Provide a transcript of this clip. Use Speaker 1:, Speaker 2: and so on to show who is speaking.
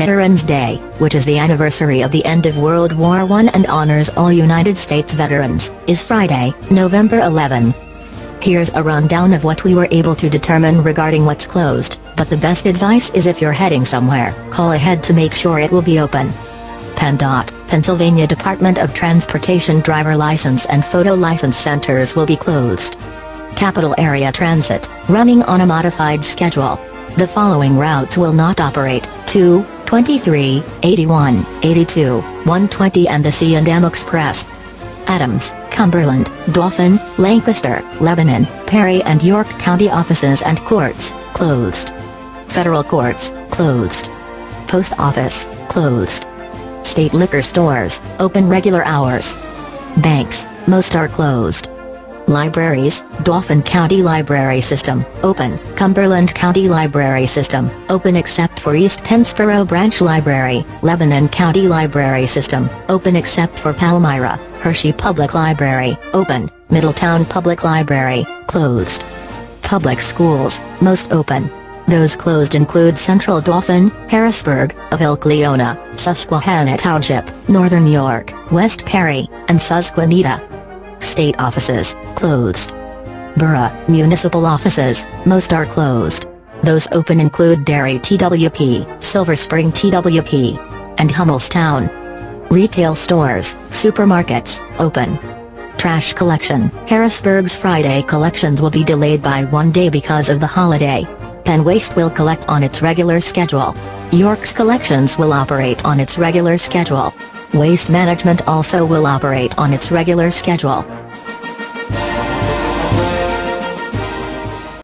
Speaker 1: Veterans Day, which is the anniversary of the end of World War I and honors all United States veterans, is Friday, November 11. Here's a rundown of what we were able to determine regarding what's closed, but the best advice is if you're heading somewhere, call ahead to make sure it will be open. PennDOT, Pennsylvania Department of Transportation driver license and photo license centers will be closed. Capital Area Transit, running on a modified schedule. The following routes will not operate, 2, 23, 81, 82, 120 and the C&M Express. Adams, Cumberland, Dauphin, Lancaster, Lebanon, Perry and York County offices and courts, closed. Federal courts, closed. Post office, closed. State liquor stores, open regular hours. Banks, most are closed. Libraries, Dauphin County Library System, open, Cumberland County Library System, open except for East Pennsboro Branch Library, Lebanon County Library System, open except for Palmyra, Hershey Public Library, open, Middletown Public Library, closed. Public schools, most open. Those closed include Central Dauphin, Harrisburg, Annville-Cleona, Susquehanna Township, Northern York, West Perry, and Susquenita. State offices, closed. Borough, municipal offices, most are closed. Those open include Derry TWP, Silver Spring TWP, and Hummelstown. Retail stores, supermarkets, open. Trash collection, Harrisburg's Friday collections will be delayed by one day because of the holiday. Penn Waste will collect on its regular schedule. York's collections will operate on its regular schedule. Waste Management also will operate on its regular schedule.